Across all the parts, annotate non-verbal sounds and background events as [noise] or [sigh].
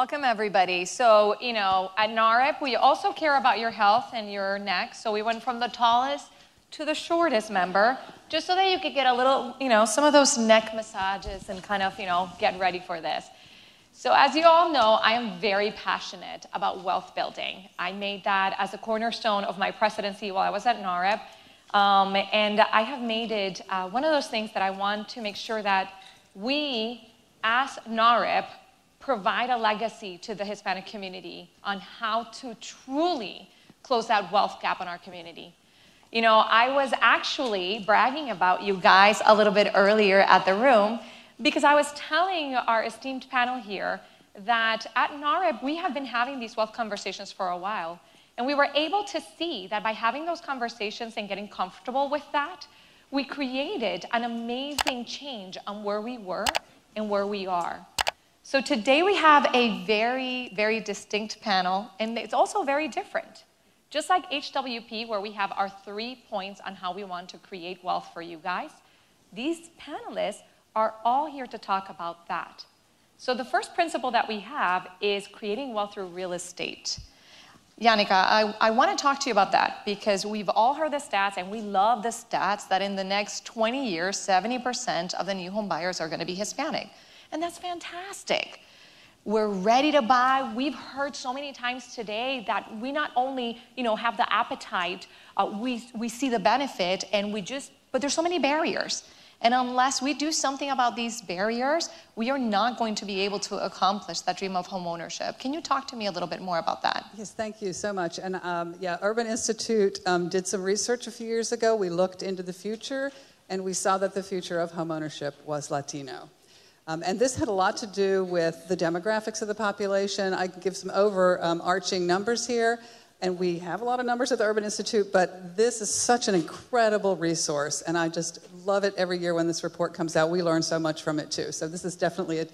Welcome, everybody. So, you know, at NAHREP, we also care about your health and your neck. So, we went from the tallest to the shortest member, just so that you could get a little, you know, some of those neck massages and kind of, you know, get ready for this. So, as you all know, I am very passionate about wealth building. I made that as a cornerstone of my presidency while I was at NAHREP. Um, and I have made it uh, one of those things that I want to make sure that we, as NAHREP, provide a legacy to the Hispanic community on how to truly close that wealth gap in our community. You know, I was actually bragging about you guys a little bit earlier at the room because I was telling our esteemed panel here that at NAHREP, we have been having these wealth conversations for a while. And we were able to see that by having those conversations and getting comfortable with that, we created an amazing change on where we were and where we are. So today we have a very, very distinct panel, and it's also very different. Just like HWP, where we have our three points on how we want to create wealth for you guys, these panelists are all here to talk about that. So the first principle that we have is creating wealth through real estate. Janneke, I, I want to talk to you about that because we've all heard the stats and we love the stats that in the next 20 years, 70% of the new home buyers are going to be Hispanic. And that's fantastic. We're ready to buy. We've heard so many times today that we not only, you know, have the appetite, uh, we, we see the benefit, and we just, but there's so many barriers. And unless we do something about these barriers, we are not going to be able to accomplish that dream of home ownership. Can you talk to me a little bit more about that? Yes, thank you so much. And um, yeah, Urban Institute um, did some research a few years ago. We looked into the future, and we saw that the future of home ownership was Latino. Um, and this had a lot to do with the demographics of the population. I can give some overarching numbers here, and we have a lot of numbers at the Urban Institute, but this is such an incredible resource, and I just love it every year when this report comes out. We learn so much from it too. So this is definitely a,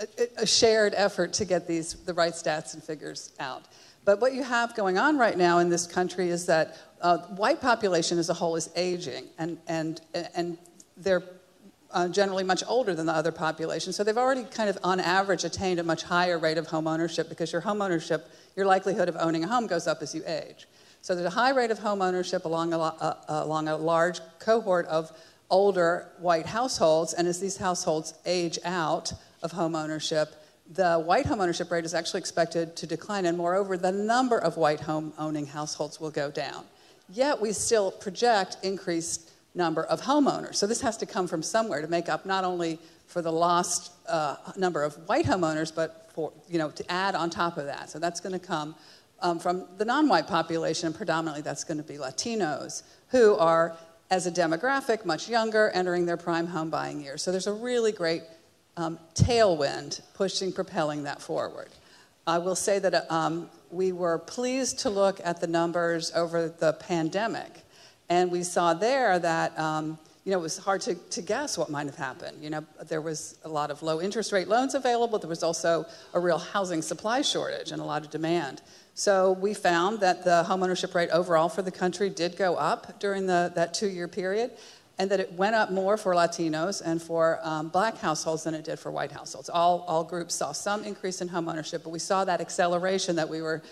a, a shared effort to get these the right stats and figures out. But what you have going on right now in this country is that uh, white population as a whole is aging, and and and they're uh, generally much older than the other population. So they've already kind of, on average, attained a much higher rate of home ownership because your home ownership, your likelihood of owning a home goes up as you age. So there's a high rate of home ownership along a, uh, along a large cohort of older white households. And as these households age out of home ownership, the white home ownership rate is actually expected to decline. And moreover, the number of white home owning households will go down. Yet we still project increased number of homeowners. So this has to come from somewhere to make up not only for the lost uh, number of white homeowners, but for, you know, to add on top of that. So that's going to come um, from the non-white population, and predominantly that's going to be Latinos, who are, as a demographic, much younger, entering their prime home buying years. So there's a really great um, tailwind pushing, propelling that forward. I will say that um, we were pleased to look at the numbers over the pandemic and we saw there that, um, you know, it was hard to, to guess what might have happened. You know, there was a lot of low interest rate loans available. There was also a real housing supply shortage and a lot of demand. So we found that the homeownership rate overall for the country did go up during the, that two-year period and that it went up more for Latinos and for um, black households than it did for white households. All, all groups saw some increase in homeownership, but we saw that acceleration that we were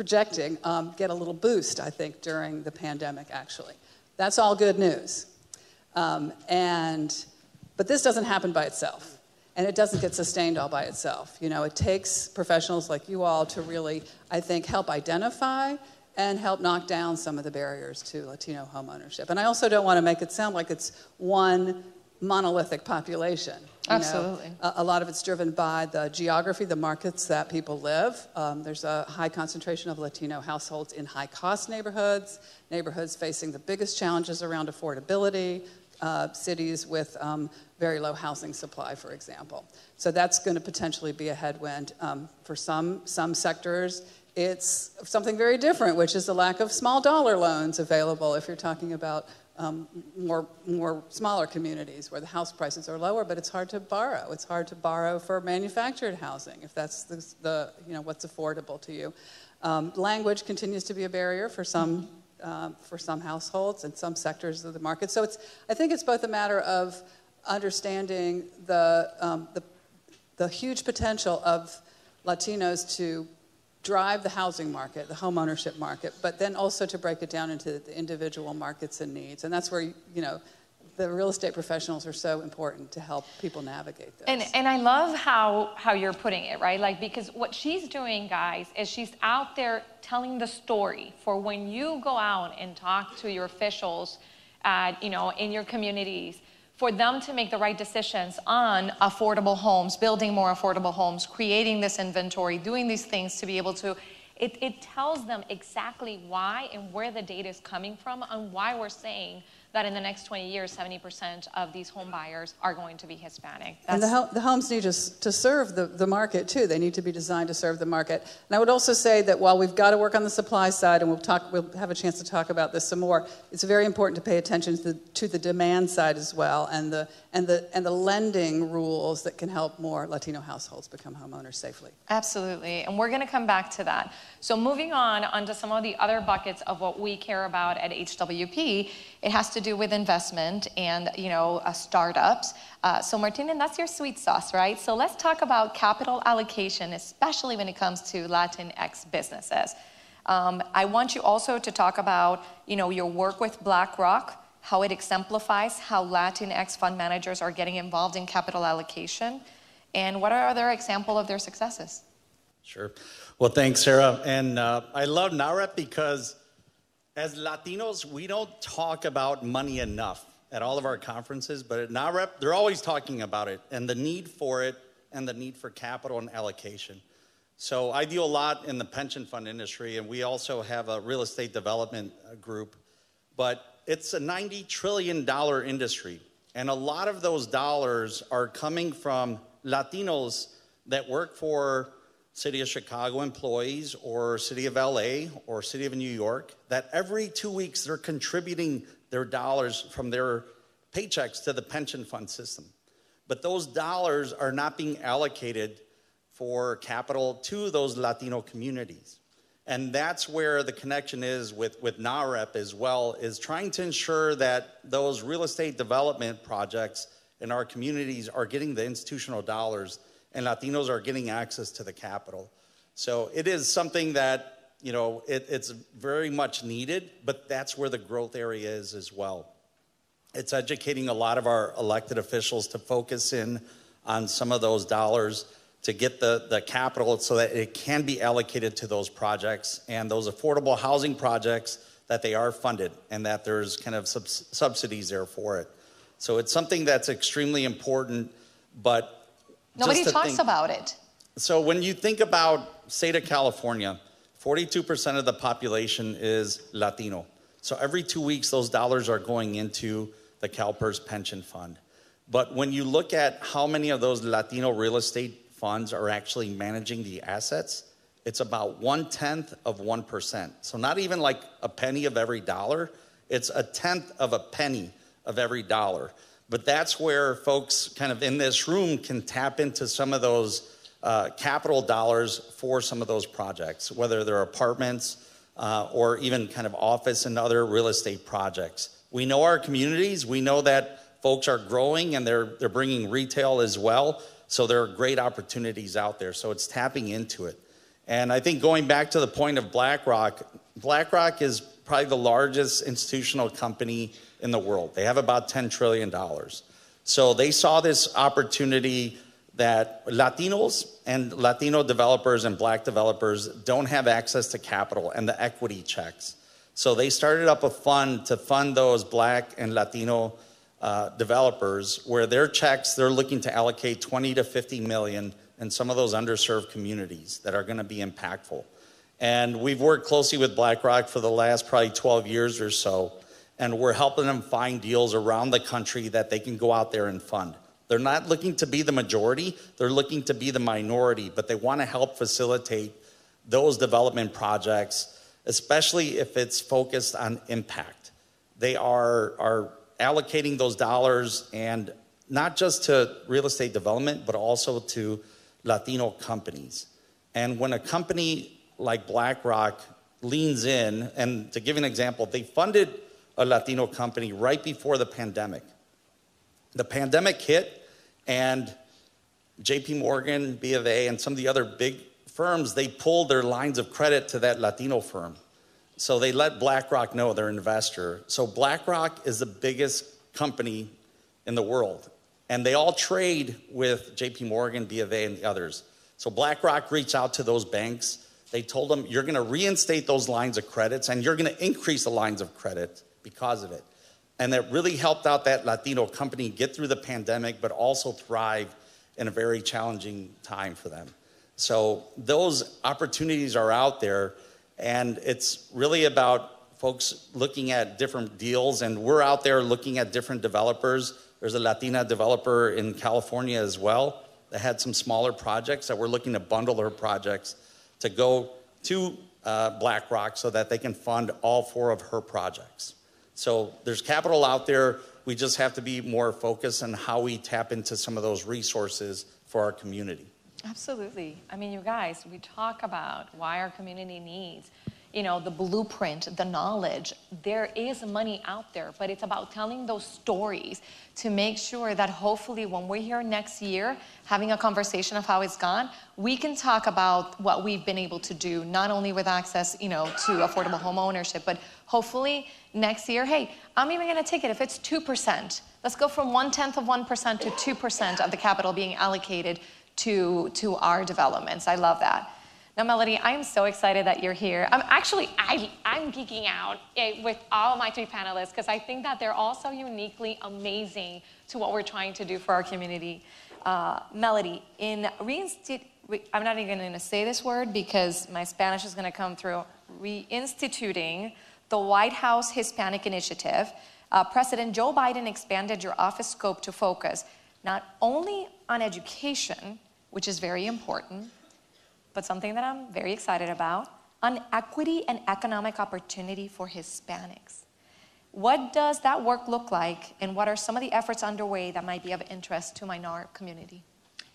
projecting um, get a little boost, I think, during the pandemic, actually. That's all good news. Um, and, but this doesn't happen by itself. And it doesn't get sustained all by itself. You know, it takes professionals like you all to really, I think, help identify and help knock down some of the barriers to Latino homeownership. And I also don't want to make it sound like it's one monolithic population. Absolutely. A, a, lot of it's driven by the geography, the markets that people live. Um, there's a high concentration of Latino households in high cost neighborhoods, neighborhoods facing the biggest challenges around affordability, uh, cities with um, very low housing supply, for example. So that's going to potentially be a headwind. Um, for some, some sectors, it's something very different, which is the lack of small dollar loans available if you're talking about um, more, more smaller communities where the house prices are lower, but it's hard to borrow. It's hard to borrow for manufactured housing if that's the, the you know, what's affordable to you. Um, language continues to be a barrier for some, uh, for some households and some sectors of the market. So it's, I think it's both a matter of understanding the, um, the, the huge potential of Latinos to drive the housing market, the home ownership market, but then also to break it down into the individual markets and needs. And that's where, you know, the real estate professionals are so important to help people navigate this. And, and I love how, how you're putting it, right? Like, because what she's doing, guys, is she's out there telling the story for when you go out and talk to your officials, at, you know, in your communities, for them to make the right decisions on affordable homes, building more affordable homes, creating this inventory, doing these things to be able to it, it, tells them exactly why and where the data is coming from and why we're saying that in the next 20 years, 70% of these home buyers are going to be Hispanic. That's and the, the, homes need to, to serve the, the market too. They need to be designed to serve the market. And I would also say that while we've got to work on the supply side, and we'll, talk, we'll have a chance to talk about this some more, it's very important to pay attention to the, to the demand side as well and the, and, the, and the lending rules that can help more Latino households become homeowners safely. Absolutely. And we're going to come back to that. So moving on onto some of the other buckets of what we care about at HWP, it has to do with investment and you know uh, startups. Uh, so Martina, that's your sweet sauce, right? So let's talk about capital allocation, especially when it comes to Latinx businesses. Um, I want you also to talk about you know your work with BlackRock, how it exemplifies how Latinx fund managers are getting involved in capital allocation, and what are other examples of their successes. Sure. Well, thanks, Sarah. And uh, I love NAHREP because as Latinos, we don't talk about money enough at all of our conferences, but at NAHREP, they're always talking about it and the need for it and the need for capital and allocation. So I do a lot in the pension fund industry, and we also have a real estate development uh, group, but it's a $90 trillion industry. And a lot of those dollars are coming from Latinos that work for City of Chicago employees or City of LA or City of New York that every two weeks they're contributing their dollars from their paychecks to the pension fund system. But those dollars are not being allocated for capital to those Latino communities. And that's where the connection is with, with NAHREP as well, is trying to ensure that those real estate development projects in our communities are getting the institutional dollars and Latinos are getting access to the capital. So it is something that, you know, it, it's very much needed, but that's where the growth area is as well. It's educating a lot of our elected officials to focus in on some of those dollars to get the, the capital so that it can be allocated to those projects and those affordable housing projects that they are funded and that there's kind of subs- subsidies there for it. So it's something that's extremely important, but Nobody talks think, about it. So when you think about state of California, 42% of the population is Latino. So every two weeks, those dollars are going into the CalPERS pension fund. But when you look at how many of those Latino real estate funds are actually managing the assets, it's about one tenth of 1%. So not even like a penny of every dollar, it's a tenth of a penny of every dollar. But that's where folks kind of in this room can tap into some of those uh, capital dollars for some of those projects, whether they're apartments uh, or even kind of office and other real estate projects. We know our communities. We know that folks are growing and they're, they're bringing retail as well. So there are great opportunities out there. So it's tapping into it. And I think going back to the point of BlackRock, BlackRock is probably the largest institutional company in the world. They have about $10 trillion. So they saw this opportunity that Latinos and Latino developers and black developers don't have access to capital and the equity checks. So they started up a fund to fund those black and Latino uh, developers where their checks, they're looking to allocate 20 to 50 million in some of those underserved communities that are going to be impactful. And we've worked closely with BlackRock for the last probably 12 years or so and we're helping them find deals around the country that they can go out there and fund. They're not looking to be the majority, they're looking to be the minority, but they want to help facilitate those development projects, especially if it's focused on impact. They are, are allocating those dollars and not just to real estate development, but also to Latino companies. And when a company like BlackRock leans in, and to give an example, they funded a Latino company right before the pandemic. The pandemic hit, and JP Morgan, B of A, and some of the other big firms, they pulled their lines of credit to that Latino firm. So they let BlackRock know their investor. So BlackRock is the biggest company in the world. And they all trade with JP Morgan, B of A, and the others. So BlackRock reached out to those banks. They told them, you're going to reinstate those lines of credits and you're going to increase the lines of credit because of it. And that really helped out that Latino company get through the pandemic, but also thrive in a very challenging time for them. So those opportunities are out there, and it's really about folks looking at different deals, and we're out there looking at different developers. There's a Latina developer in California as well that had some smaller projects that we're looking to bundle her projects to go to uh, BlackRock so that they can fund all four of her projects. So there's capital out there. We just have to be more focused on how we tap into some of those resources for our community. Absolutely. I mean, you guys, we talk about why our community needs, you know, the blueprint, the knowledge. There is money out there, but it's about telling those stories to make sure that hopefully when we're here next year having a conversation of how it's gone, we can talk about what we've been able to do, not only with access, you know, to affordable home ownership, but hopefully next year, hey, I'm even gonna take it if it's 2%. Let's go from one tenth of 1% to 2% of the capital being allocated to, to our developments. I love that. Now, Melody, I'm so excited that you're here. I'm actually, I, I'm geeking out eh, with all my three panelists because I think that they're all so uniquely amazing to what we're trying to do for our community. Uh, Melody, in reinstate, I'm not even going to say this word because my Spanish is going to come through. Reinstituting the White House Hispanic Initiative, uh, President Joe Biden expanded your office scope to focus not only on education, which is very important, but something that I'm very excited about, on equity and economic opportunity for Hispanics. What does that work look like, and what are some of the efforts underway that might be of interest to my NAHREP community?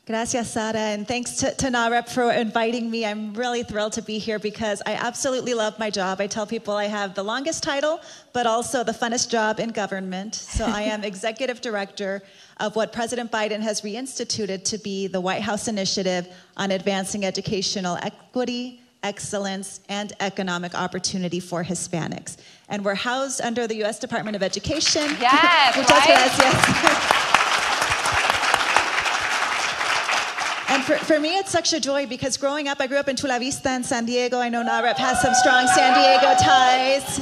Gracias, Sara, and thanks to, to NAHREP for inviting me. I'm really thrilled to be here because I absolutely love my job. I tell people I have the longest title, but also the funnest job in government. So I am [laughs] executive director of what President Biden has reinstituted to be the White House Initiative on Advancing Educational Equity, Excellence, and Economic Opportunity for Hispanics. And we're housed under the U.S. Department of Education. Yes, [laughs] right? And [laughs] for, for me, it's such a joy because growing up, I grew up in Chula Vista and San Diego. I know NAHREP has some strong San Diego ties.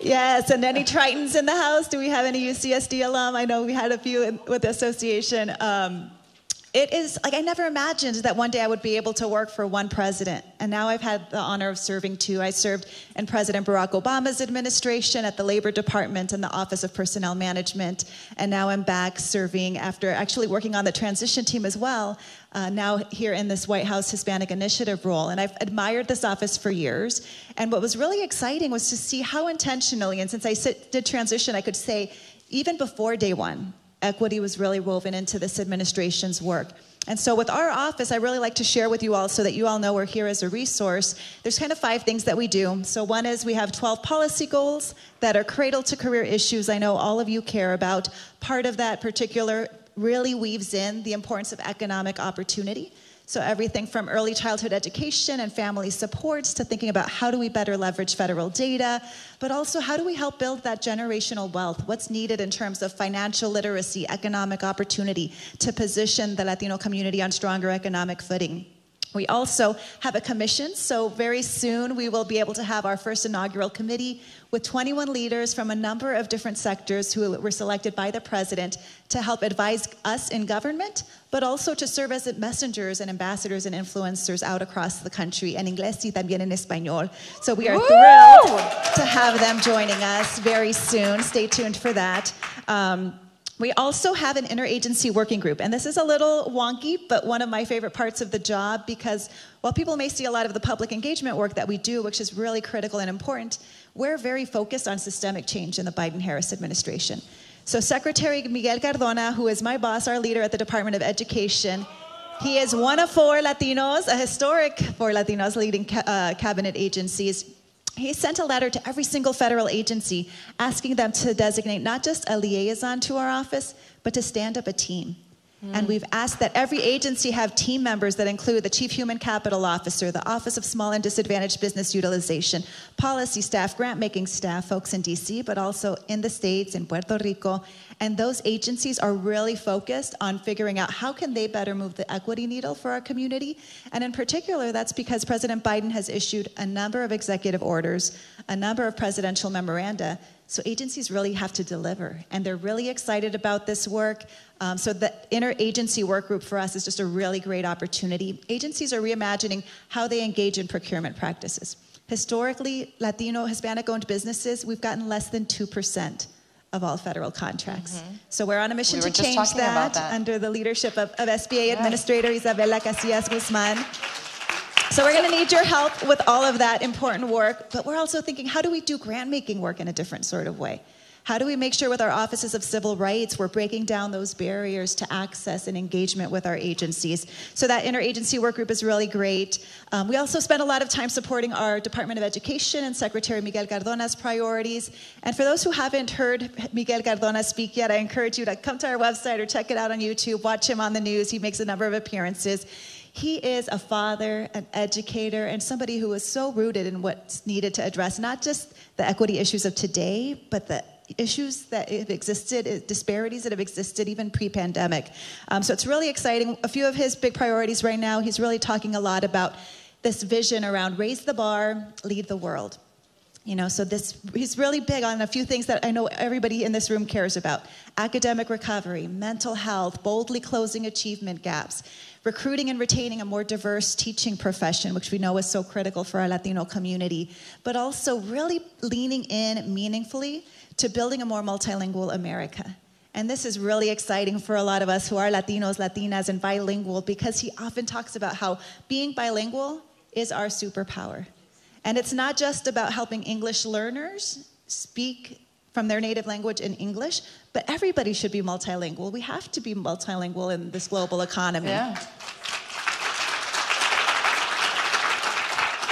Yes, and any Tritons in the house? Do we have any UCSD alum? I know we had a few with the association. Um, it is like I never imagined that one day I would be able to work for one president. And now I've had the honor of serving two. I served in President Barack Obama's administration at the Labor Department and the Office of Personnel Management. And now I'm back serving after actually working on the transition team as well, uh, now here in this White House Hispanic Initiative role. And I've admired this office for years. And what was really exciting was to see how intentionally, and since I did transition, I could say, even before day one, equity was really woven into this administration's work. And so, with our office, I really like to share with you all so that you all know we're here as a resource. There's kind of five things that we do. So, one is we have 12 policy goals that are cradle to career issues I know all of you care about. Part of that particular really weaves in the importance of economic opportunity. So, everything from early childhood education and family supports to thinking about how do we better leverage federal data, but also how do we help build that generational wealth? What's needed in terms of financial literacy, economic opportunity to position the Latino community on stronger economic footing? We also have a commission, so very soon we will be able to have our first inaugural committee with 21 leaders from a number of different sectors who were selected by the president to help advise us in government, but also to serve as messengers and ambassadors and influencers out across the country, en inglés y también en español. So we are Woo! thrilled to have them joining us very soon. Stay tuned for that. Um, we also have an interagency working group, and this is a little wonky, but one of my favorite parts of the job because while people may see a lot of the public engagement work that we do, which is really critical and important, we're very focused on systemic change in the Biden Harris administration. So, Secretary Miguel Cardona, who is my boss, our leader at the Department of Education, he is one of four Latinos, a historic four Latinos leading ca- uh, cabinet agencies he sent a letter to every single federal agency asking them to designate not just a liaison to our office, but to stand up a team. And we've asked that every agency have team members that include the Chief Human Capital Officer, the Office of Small and Disadvantaged Business Utilization, policy staff, grant making staff, folks in DC, but also in the States, in Puerto Rico. And those agencies are really focused on figuring out how can they better move the equity needle for our community. And in particular, that's because President Biden has issued a number of executive orders, a number of presidential memoranda so agencies really have to deliver, and they're really excited about this work. Um, so the interagency work group for us is just a really great opportunity. Agencies are reimagining how they engage in procurement practices. Historically, Latino, Hispanic-owned businesses, we've gotten less than 2% of all federal contracts. Mm-hmm. So we're on a mission we to change that, that, under the leadership of, of SBA Administrator Isabella Casillas Guzman. So we're going to need your help with all of that important work, but we're also thinking, how do we do grant making work in a different sort of way? How do we make sure with our offices of civil rights we're breaking down those barriers to access and engagement with our agencies? So that interagency work group is really great. Um, we also spend a lot of time supporting our Department of Education and Secretary Miguel Cardona's priorities. And for those who haven't heard Miguel Cardona speak yet, I encourage you to come to our website or check it out on YouTube, watch him on the news. He makes a number of appearances. He is a father, an educator, and somebody who is so rooted in what's needed to address not just the equity issues of today, but the issues that have existed, uh, disparities that have existed even pre pandemic. Um, so it's really exciting. A few of his big priorities right now, he's really talking a lot about this vision around raise the bar, lead the world. You know, so this he's really big on a few things that I know everybody in this room cares about. Academic recovery, mental health, boldly closing achievement gaps, recruiting and retaining a more diverse teaching profession, which we know is so critical for our Latino community, but also really leaning in meaningfully to building a more multilingual America. And this is really exciting for a lot of us who are Latinos, Latinas, and bilingual because he often talks about how being bilingual is our superpower. And it's not just about helping English learners speak from their native language in English, but everybody should be multilingual. We have to be multilingual in this global economy. Yeah.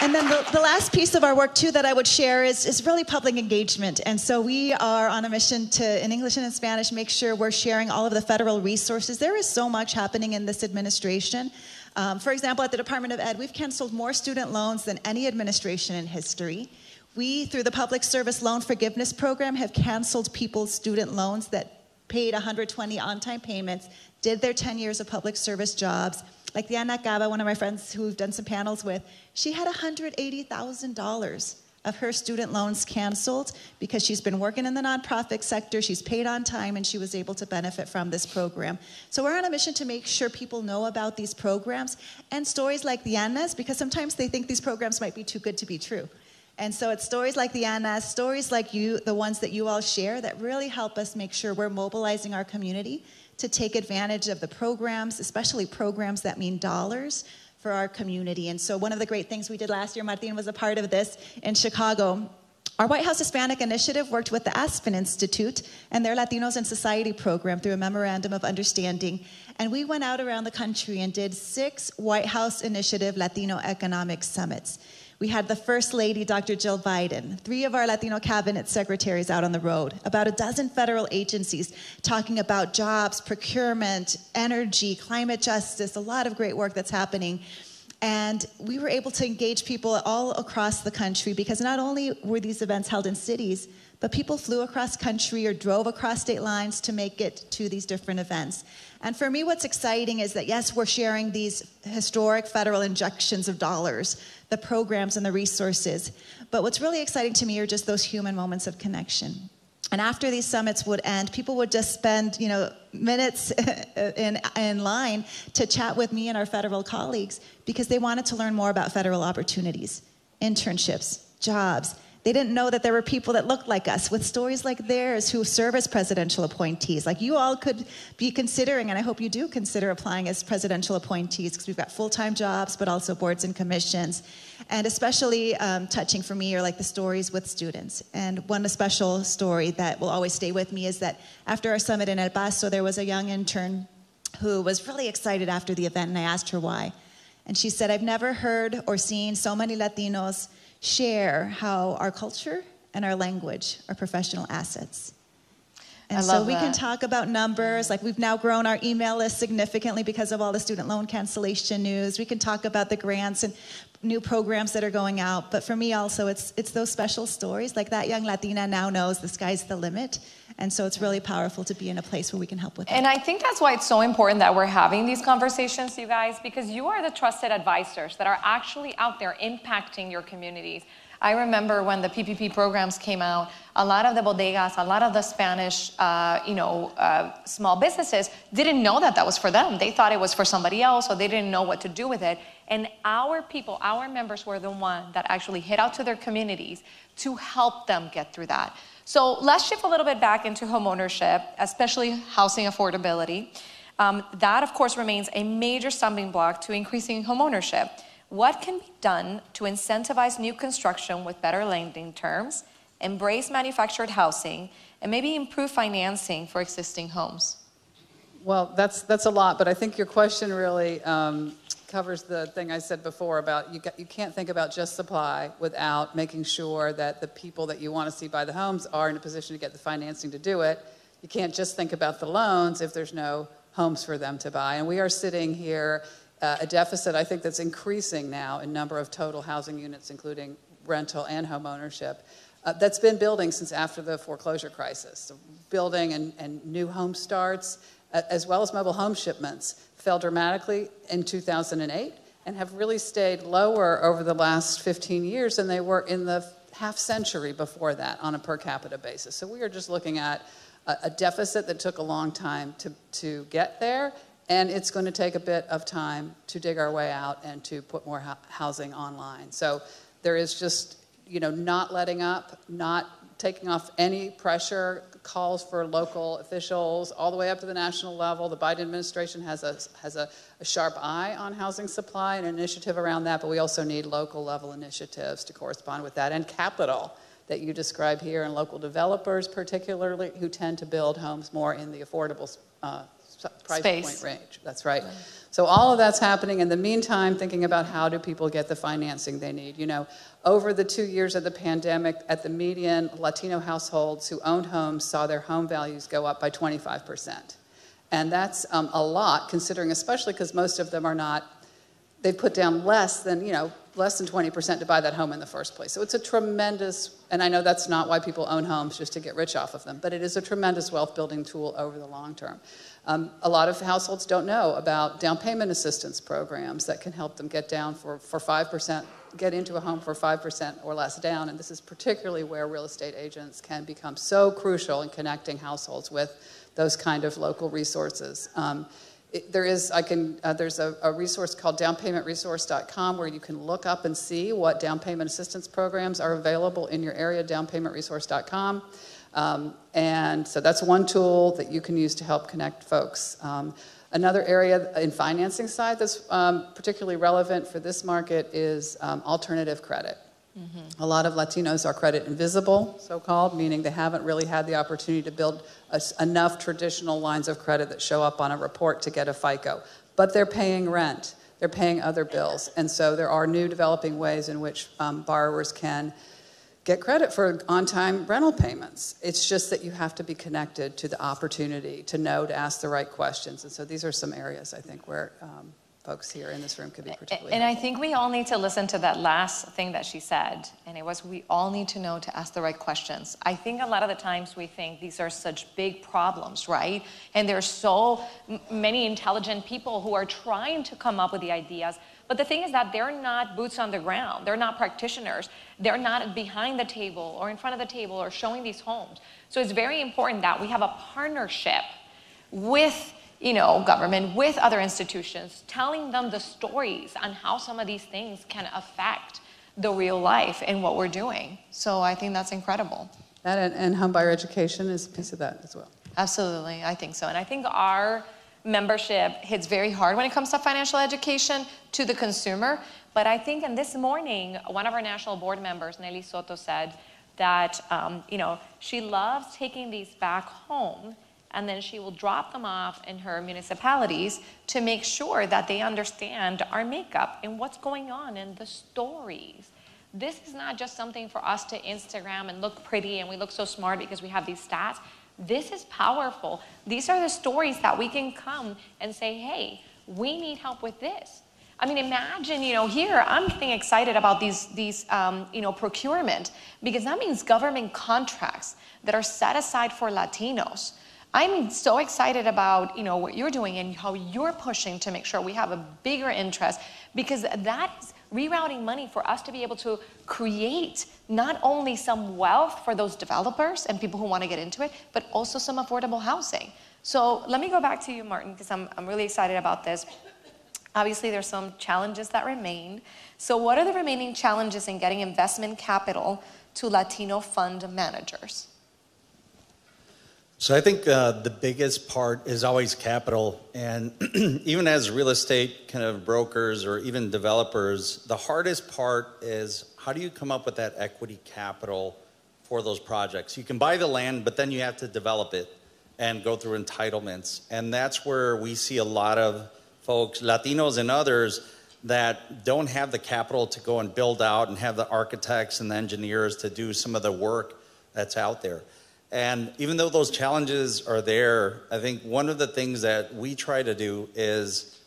And then the, the, last piece of our work, too, that I would share is, is really public engagement. And so we are on a mission to, in English and in Spanish, make sure we're sharing all of the federal resources. There is so much happening in this administration. Um, for example, at the Department of Ed, we've canceled more student loans than any administration in history. We, through the Public Service Loan Forgiveness Program, have canceled people's student loans that paid 120 on time payments, did their 10 years of public service jobs. Like Diana Cava, one of my friends who we've done some panels with, she had $180,000 of her student loans canceled because she's been working in the nonprofit sector, she's paid on time, and she was able to benefit from this program. So we're on a mission to make sure people know about these programs and stories like the Anna's because sometimes they think these programs might be too good to be true. And so it's stories like the Anna's, stories like you, the ones that you all share, that really help us make sure we're mobilizing our community to take advantage of the programs, especially programs that mean dollars for our community. And so one of the great things we did last year, Martin was a part of this in Chicago. Our White House Hispanic Initiative worked with the Aspen Institute and their Latinos in Society program through a memorandum of understanding. And we went out around the country and did six White House Initiative Latino Economic Summits. We had the First Lady, Dr. Jill Biden, three of our Latino cabinet secretaries out on the road, about a dozen federal agencies talking about jobs, procurement, energy, climate justice, a lot of great work that's happening. And we were able to engage people all across the country because not only were these events held in cities, but people flew across country or drove across state lines to make it to these different events. And for me, what's exciting is that yes, we're sharing these historic federal injections of dollars, the programs and the resources. But what's really exciting to me are just those human moments of connection. And after these summits would end, people would just spend, you know, minutes [laughs] in, in line to chat with me and our federal colleagues because they wanted to learn more about federal opportunities, internships, jobs, they didn't know that there were people that looked like us with stories like theirs who serve as presidential appointees. Like you all could be considering, and I hope you do consider applying as presidential appointees because we've got full time jobs, but also boards and commissions. And especially um, touching for me are like the stories with students. And one special story that will always stay with me is that after our summit in El Paso, there was a young intern who was really excited after the event, and I asked her why. And she said, I've never heard or seen so many Latinos share how our culture and our language are professional assets. And so we can talk about numbers. Like we've now grown our email list significantly because of all the student loan cancellation news. We can talk about the grants and new programs that are going out. But for me also it's it's those special stories. Like that young Latina now knows the sky's the limit. And so it's really powerful to be in a place where we can help with that. And I think that's why it's so important that we're having these conversations, you guys, because you are the trusted advisors that are actually out there impacting your communities. I remember when the PPP programs came out, a lot of the bodegas, a lot of the Spanish, uh, you know, uh, small businesses didn't know that that was for them. They thought it was for somebody else, or they didn't know what to do with it. And our people, our members, were the one that actually hit out to their communities to help them get through that. So let's shift a little bit back into homeownership, especially housing affordability. Um, that, of course, remains a major stumbling block to increasing homeownership. What can be done to incentivize new construction with better lending terms, embrace manufactured housing, and maybe improve financing for existing homes? Well, that's, that's a lot, but I think your question really um, covers the thing I said before about you, you can't think about just supply without making sure that the people that you want to see buy the homes are in a position to get the financing to do it. You can't just think about the loans if there's no homes for them to buy. And we are sitting here uh, a deficit, I think, that's increasing now in number of total housing units, including rental and home ownership. Uh, that's been building since after the foreclosure crisis. So building and, and new home starts, as well as mobile home shipments, fell dramatically in 2008 and have really stayed lower over the last 15 years than they were in the half century before that on a per capita basis. So we are just looking at a, a deficit that took a long time to, to get there, and it's going to take a bit of time to dig our way out and to put more ho- housing online. So there is just, you know, not letting up, not taking off any pressure, calls for local officials all the way up to the national level. The Biden administration has a, has a, a sharp eye on housing supply and initiative around that, but we also need local level initiatives to correspond with that and capital that you describe here and local developers particularly who tend to build homes more in the affordable uh, price Space. point range. That's right. So all of that's happening. In the meantime, thinking about how do people get the financing they need. You know, over the two years of the pandemic, at the median, Latino households who owned homes saw their home values go up by 25%. And that's um, a lot, considering, especially because most of them are not, they've put down less than, you know, less than 20% to buy that home in the first place. So it's a tremendous, and I know that's not why people own homes, just to get rich off of them, but it is a tremendous wealth building tool over the long term. Um, a lot of households don't know about down payment assistance programs that can help them get down for, for 5%, get into a home for 5% or less down. And this is particularly where real estate agents can become so crucial in connecting households with those kind of local resources. Um, it, there is, I can, uh, there's a, a resource called downpaymentresource.com where you can look up and see what down payment assistance programs are available in your area, downpaymentresource.com. Um, and so that's one tool that you can use to help connect folks. Um, another area in financing side that's um, particularly relevant for this market is um, alternative credit. A lot of Latinos are credit invisible, so called, meaning they haven't really had the opportunity to build a, enough traditional lines of credit that show up on a report to get a FICO. But they're paying rent, they're paying other bills. And so there are new developing ways in which um, borrowers can get credit for on time rental payments. It's just that you have to be connected to the opportunity to know to ask the right questions. And so these are some areas I think where um, folks here in this room could be particularly And I think we all need to listen to that last thing that she said, and it was we all need to know to ask the right questions. I think a lot of the times we think these are such big problems, right? And there's so m- many intelligent people who are trying to come up with the ideas. But the thing is that they're not boots on the ground. They're not practitioners. They're not behind the table or in front of the table or showing these homes. So it's very important that we have a partnership with you know, government, with other institutions, telling them the stories on how some of these things can affect the real life and what we're doing. So I think that's incredible. That and, and homebuyer education is a piece of that as well. Absolutely, I think so. And I think our membership hits very hard when it comes to financial education to the consumer. But I think, and this morning, one of our national board members, Nelly Soto, said that, um, you know, she loves taking these back home and then she will drop them off in her municipalities to make sure that they understand our makeup and what's going on and the stories. This is not just something for us to Instagram and look pretty and we look so smart because we have these stats. This is powerful. These are the stories that we can come and say, hey, we need help with this. I mean, imagine, you know, here I'm getting excited about these, these um, you know, procurement because that means government contracts that are set aside for Latinos. I'm so excited about, you know, what you're doing and how you're pushing to make sure we have a bigger interest because that is rerouting money for us to be able to create not only some wealth for those developers and people who want to get into it, but also some affordable housing. So let me go back to you, Martin, because I'm, I'm really excited about this. Obviously, there's some challenges that remain. So, what are the remaining challenges in getting investment capital to Latino fund managers? So I think uh, the biggest part is always capital. And [clears throat] even as real estate kind of brokers or even developers, the hardest part is how do you come up with that equity capital for those projects? You can buy the land, but then you have to develop it and go through entitlements. And that's where we see a lot of folks, Latinos and others, that don't have the capital to go and build out and have the architects and the engineers to do some of the work that's out there. And even though those challenges are there, I think one of the things that we try to do is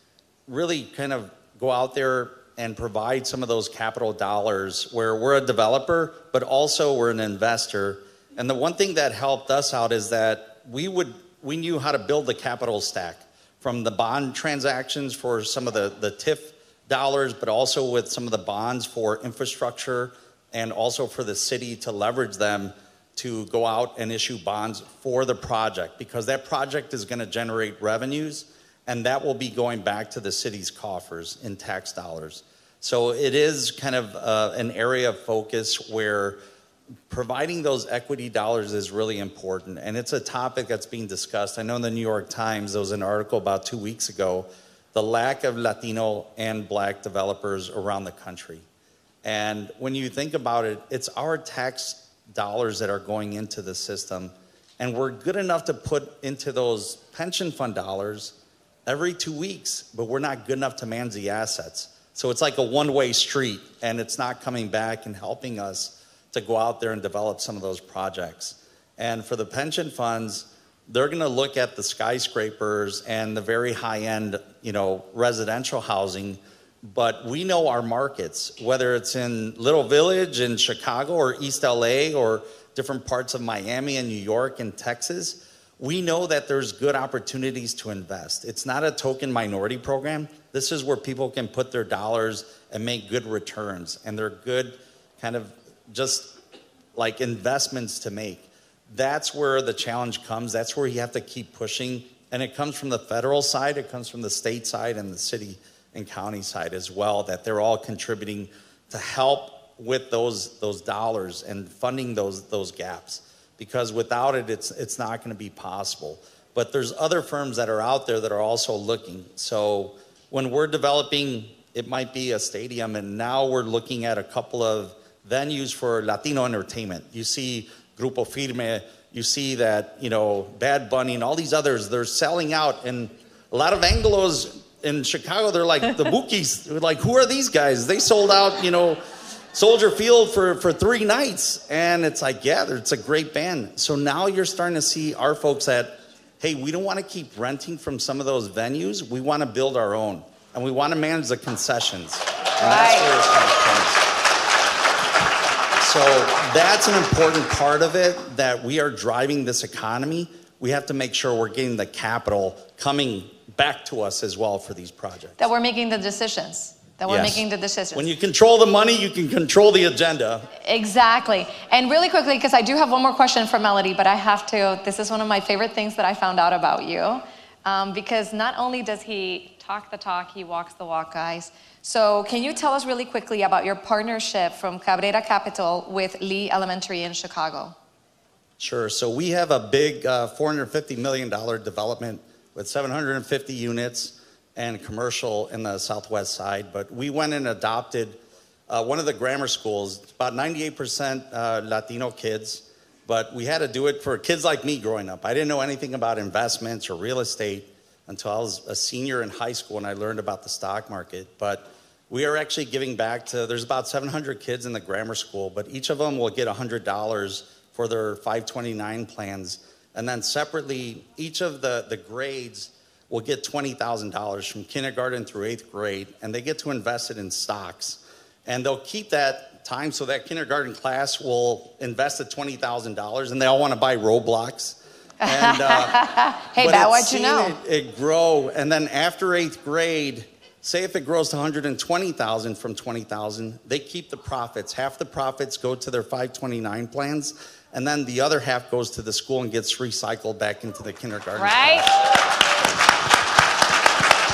really kind of go out there and provide some of those capital dollars where we're a developer, but also we're an investor. And the one thing that helped us out is that we would we knew how to build the capital stack from the bond transactions for some of the, the TIF dollars, but also with some of the bonds for infrastructure and also for the city to leverage them to go out and issue bonds for the project because that project is going to generate revenues and that will be going back to the city's coffers in tax dollars. So it is kind of uh, an area of focus where providing those equity dollars is really important. And it's a topic that's being discussed. I know in the New York Times, there was an article about two weeks ago the lack of Latino and black developers around the country. And when you think about it, it's our tax dollars that are going into the system. And we're good enough to put into those pension fund dollars every two weeks, but we're not good enough to manage the assets. So it's like a one way street, and it's not coming back and helping us to go out there and develop some of those projects. And for the pension funds, they're going to look at the skyscrapers and the very high end, you know, residential housing but we know our markets, whether it's in Little Village in Chicago or East LA or different parts of Miami and New York and Texas. We know that there's good opportunities to invest. It's not a token minority program. This is where people can put their dollars and make good returns, and they're good kind of just like investments to make. That's where the challenge comes. That's where you have to keep pushing. And it comes from the federal side, it comes from the state side and the city and county side as well, that they're all contributing to help with those, those dollars and funding those, those gaps. Because without it, it's, it's not going to be possible. But there's other firms that are out there that are also looking. So when we're developing, it might be a stadium, and now we're looking at a couple of venues for Latino entertainment. You see Grupo Firme, you see that, you know, Bad Bunny and all these others, they're selling out. And a lot of Anglos in Chicago, they're like the [laughs] bookies. like, who are these guys? They sold out, you know, Soldier Field for, for three nights. And it's like, yeah, it's a great band. So now you're starting to see our folks that, hey, we don't want to keep renting from some of those venues. We want to build our own. And we want to manage the concessions. And right. that's where it's kind of So that's an important part of it that we are driving this economy. We have to make sure we're getting the capital coming back to us as well for these projects. That we're making the decisions. That we're yes. making the decisions. When you control the money, you can control the agenda. Exactly. And really quickly, because I do have one more question for Melody, but I have to. This is one of my favorite things that I found out about you. Um, because not only does he talk the talk, he walks the walk, guys. So, can you tell us really quickly about your partnership from Cabrera Capital with Lee Elementary in Chicago? Sure. So, we have a big uh, $450 million development with 750 units and commercial in the southwest side. But we went and adopted uh, one of the grammar schools, about 98% uh, Latino kids, but we had to do it for kids like me growing up. I didn't know anything about investments or real estate until I was a senior in high school and I learned about the stock market. But we are actually giving back to, there's about 700 kids in the grammar school, but each of them will get $100 for their 529 plans And then separately, each of the, the grades will get $20,000 from kindergarten through eighth grade, and they get to invest it in stocks. And they'll keep that time so that kindergarten class will invest the $20,000 and they all want to buy Roblox. And, uh, [laughs] Hey, it's what'd you know? It, it grow, and then after eighth grade, say if it grows to 120,000 from 20,000, they keep the profits. Half the profits go to their 529 plans, and then the other half goes to the school and gets recycled back into the kindergarten. Right?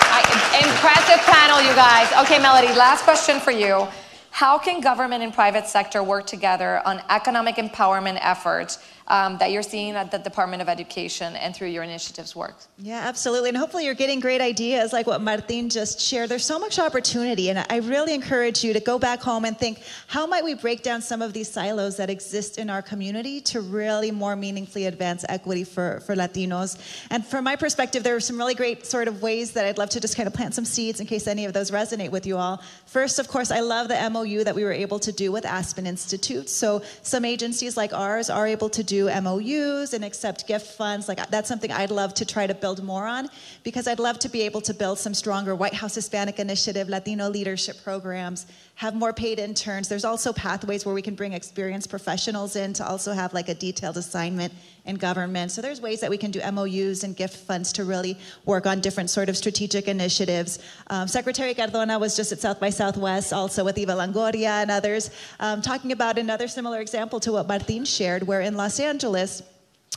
I, impressive panel, you guys. Okay, Melody, last question for you. How can government and private sector work together on economic empowerment efforts um, that you're seeing at the Department of Education and through your initiatives work? Yeah, absolutely. And hopefully you're getting great ideas like what Martin just shared. There's so much opportunity. And I really encourage you to go back home and think how might we break down some of these silos that exist in our community to really more meaningfully advance equity for, for Latinos? And from my perspective, there are some really great sort of ways that I'd love to just kind of plant some seeds in case any of those resonate with you all. First, of course, I love the MOU that we were able to do with Aspen Institute. So some agencies like ours are able to do MOUs and accept gift funds. Like that's something I'd love to try to build more on because I'd love to be able to build some stronger White House Hispanic Initiative, Latino leadership programs, have more paid interns. There's also pathways where we can bring experienced professionals in to also have like a detailed assignment in government. So there's ways that we can do MOUs and gift funds to really work on different sort of strategic initiatives. Um, Secretary Cardona was just at South by Southwest, also with Eva Longoria and others, um, talking about another similar example to what Martin shared, where in Los Angeles,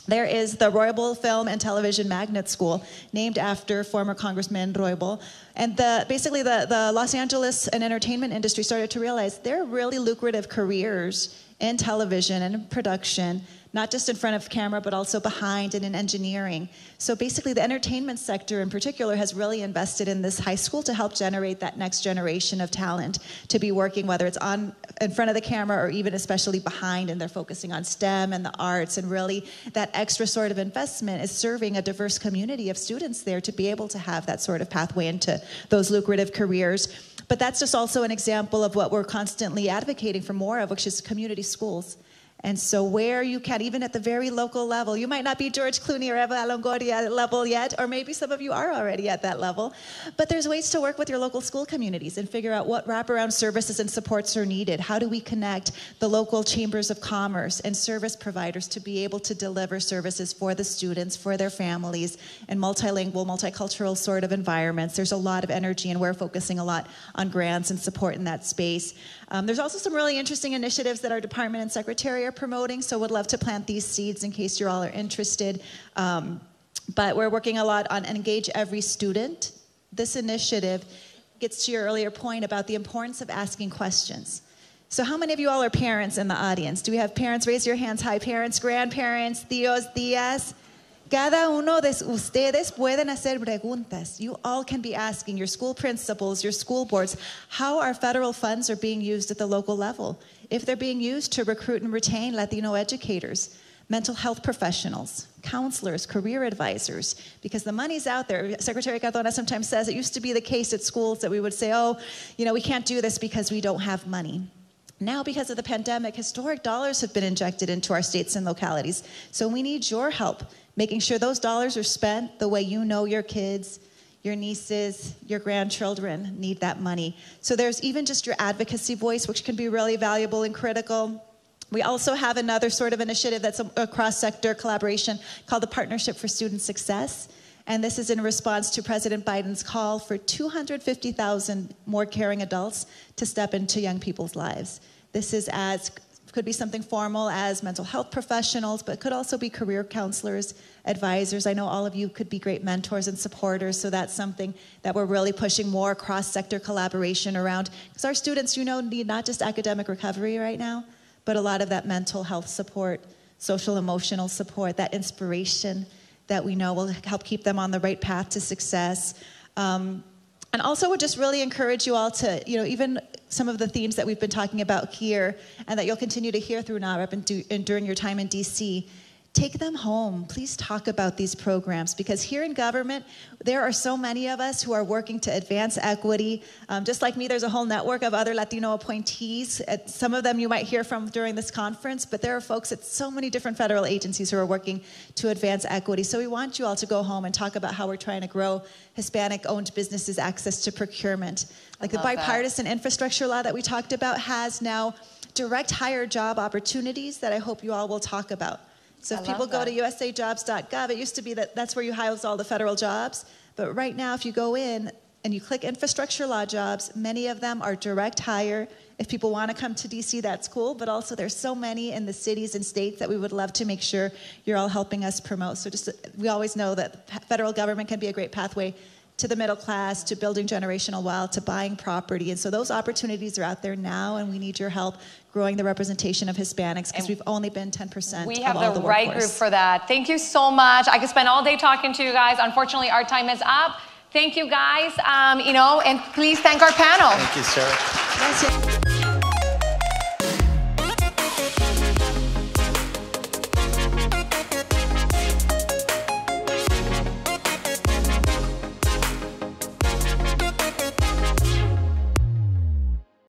there is the Roybal Film and Television Magnet School, named after former Congressman Roybal. And the, basically, the, the Los Angeles and entertainment industry started to realize there are really lucrative careers in television and in production not just in front of camera, but also behind and in engineering. So basically, the entertainment sector in particular has really invested in this high school to help generate that next generation of talent to be working, whether it's on in front of the camera or even especially behind, and they're focusing on STEM and the arts. And really, that extra sort of investment is serving a diverse community of students there to be able to have that sort of pathway into those lucrative careers. But that's just also an example of what we're constantly advocating for more of, which is community schools. And so, where you can, even at the very local level, you might not be George Clooney or Eva Longoria level yet, or maybe some of you are already at that level. But there's ways to work with your local school communities and figure out what wraparound services and supports are needed. How do we connect the local chambers of commerce and service providers to be able to deliver services for the students, for their families, in multilingual, multicultural sort of environments? There's a lot of energy, and we're focusing a lot on grants and support in that space. Um, there's also some really interesting initiatives that our department and secretary are promoting, so would love to plant these seeds in case you all are interested. Um, but we're working a lot on Engage Every Student. This initiative gets to your earlier point about the importance of asking questions. So, how many of you all are parents in the audience? Do we have parents? Raise your hands. Hi, parents, grandparents, tíos, tías. Cada uno de ustedes pueden hacer preguntas. You all can be asking your school principals, your school boards, how our federal funds are being used at the local level. If they're being used to recruit and retain Latino educators, mental health professionals, counselors, career advisors, because the money's out there. Secretary Cardona sometimes says it used to be the case at schools that we would say, oh, you know, we can't do this because we don't have money. Now, because of the pandemic, historic dollars have been injected into our states and localities. So we need your help making sure those dollars are spent the way you know your kids, your nieces, your grandchildren need that money. So there's even just your advocacy voice, which can be really valuable and critical. We also have another sort of initiative that's a, cross sector collaboration called the Partnership for Student Success. And this is in response to President Biden's call for 250,000 more caring adults to step into young people's lives. This is as could be something formal as mental health professionals, but could also be career counselors, advisors. I know all of you could be great mentors and supporters, so that's something that we're really pushing more cross sector collaboration around. Because our students, you know, need not just academic recovery right now, but a lot of that mental health support, social emotional support, that inspiration that we know will help keep them on the right path to success. Um, and also would just really encourage you all to, you know, even some of the themes that we've been talking about here and that you'll continue to hear through NAHREP and, do, and during your time in DC, take them home. Please talk about these programs because here in government, there are so many of us who are working to advance equity. Um, just like me, there's a whole network of other Latino appointees. Uh, some of them you might hear from during this conference, but there are folks at so many different federal agencies who are working to advance equity. So we want you all to go home and talk about how we're trying to grow Hispanic owned businesses' access to procurement. Like the bipartisan that. infrastructure law that we talked about has now direct hire job opportunities that I hope you all will talk about. So if people go to usajobs.gov, it used to be that that's where you house all the federal jobs. But right now, if you go in and you click infrastructure law jobs, many of them are direct hire. If people want to come to DC, that's cool. But also, there's so many in the cities and states that we would love to make sure you're all helping us promote. So just we always know that federal government can be a great pathway to the middle class, to building generational wealth, to buying property. And so those opportunities are out there now, and we need your help growing the representation of Hispanics because we've only been 10%. We have the, the right group for that. Thank you so much. I could spend all day talking to you guys. Unfortunately, our time is up. Thank you guys. Um, you know, and please thank our panel. Thank you, Sarah.